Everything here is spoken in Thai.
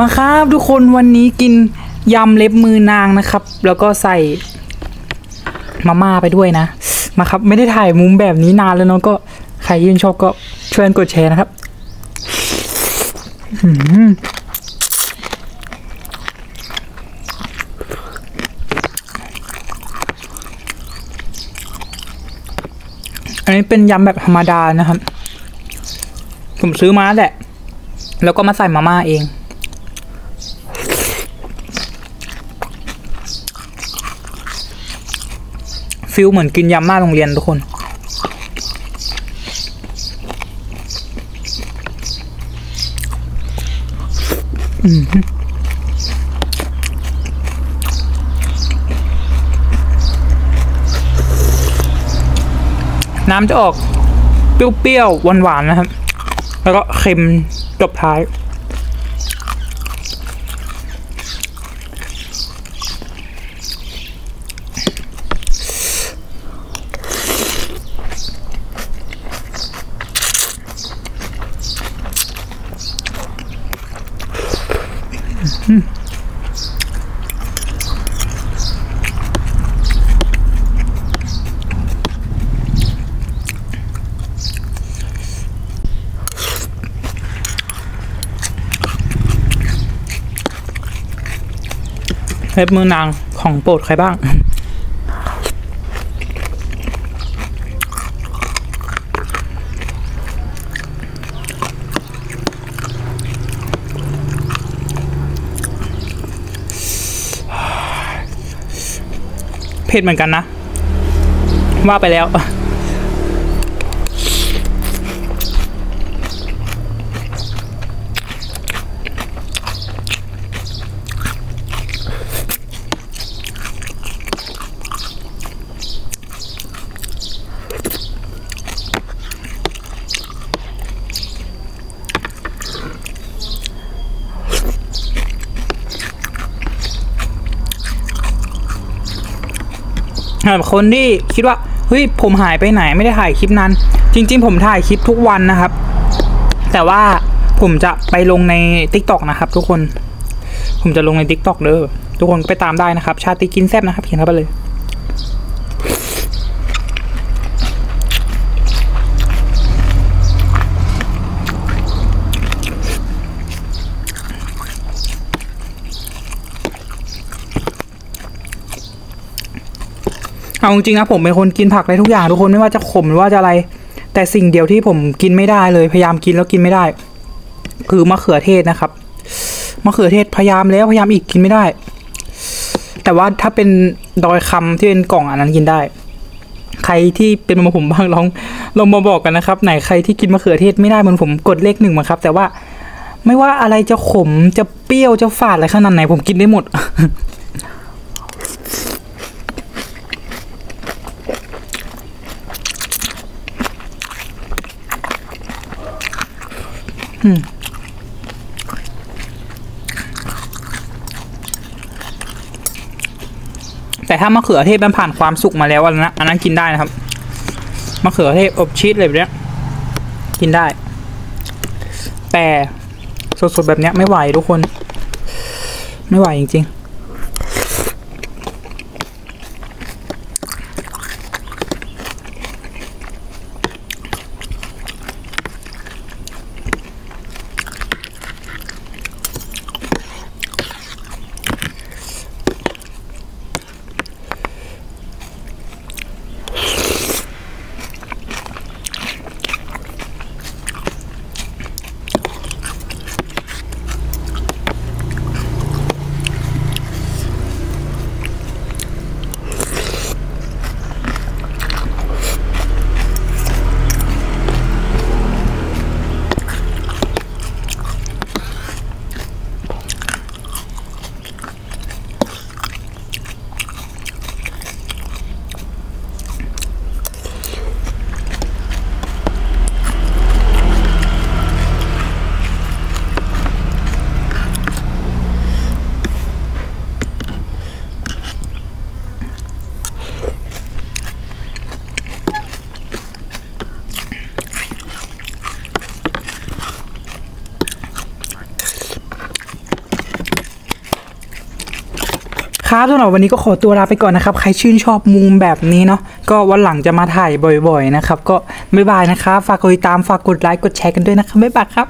มาครับทุกคนวันนี้กินยำเล็บมือนางนะครับ แล้วก็ใส่มาม่าไปด้วยนะ มาครับ ไม่ได้ถ่ายมุมแบบนี้นานแล้วเนาะก็ใครยื่นชอบก็ช่วยกดแชร์นะครับอันนี้เป็นยำแบบธรรมดานะครับ ผมซื้อมาแหละ แล้วก็มาใส่มาม่าเอง ฟิลเหมือนกินยำหน้าโรงเรียนทุกคน อืมน้ำจะออกเปรี้ยวๆหวานๆนะครับ แล้วก็เค็มจบท้าย เล็บมือนางของโปรดใครบ้าง เผ็ดเหมือนกันนะ ว่าไปแล้ว หรับคนที่คิดว่าเฮ้ยผมหายไปไหนไม่ได้ถ่ายคลิปนั้น จริง ๆ ผมถ่ายคลิปทุกวันนะครับ แต่ว่าผมจะไปลงใน t ิ k t o k นะครับทุกคน ผมจะลงใน t ิ k t o k เด้อทุกคนไปตามได้นะครับ ชาติกินแซบนะครับเขียนเข้าไปเลย เอาจริงนะผมเป็นคนกินผักได้ทุกอย่างทุกคนไม่ว่าจะขมหรือว่าจะอะไร แต่สิ่งเดียวที่ผมกินไม่ได้เลยพยายามกินแล้วกินไม่ได้ คือมะเขือเทศนะครับมะเขือเทศพยายามแล้วพยายามอีกกินไม่ได้ แต่ว่าถ้าเป็นดอยคำที่เป็นกล่องอันนั้นกินได้ ใครที่เป็นมือผมบ้างลองลองมาบอกกันนะครับ ไหนใครที่กินมะเขือเทศไม่ได้เหมือนผมกดเลขหนึ่งมาครับ แต่ว่าไม่ว่าอะไรจะขมจะเปรี้ยวจะฝาดอะไรขนาดไหนผมกินได้หมด แต่ถ้ามะเขือเทศมันผ่านความสุกมาแล้วอันนั้นอันนั้นกินได้นะครับมะเขือเทศอบชีสอะไรแบบนี้กินได้ แต่สดๆแบบเนี้ยไม่ไหวทุกคน ไม่ไหวจริง ครับสำหรับวันนี้ก็ขอตัวลาไปก่อนนะครับ ใครชื่นชอบมุมแบบนี้เนาะก็วันหลังจะมาถ่ายบ่อยๆนะครับ ก็บ๊ายบายนะครับ ฝากกดติดตามฝากกดไลค์กดแชร์กันด้วยนะครับบ๊ายบายครับ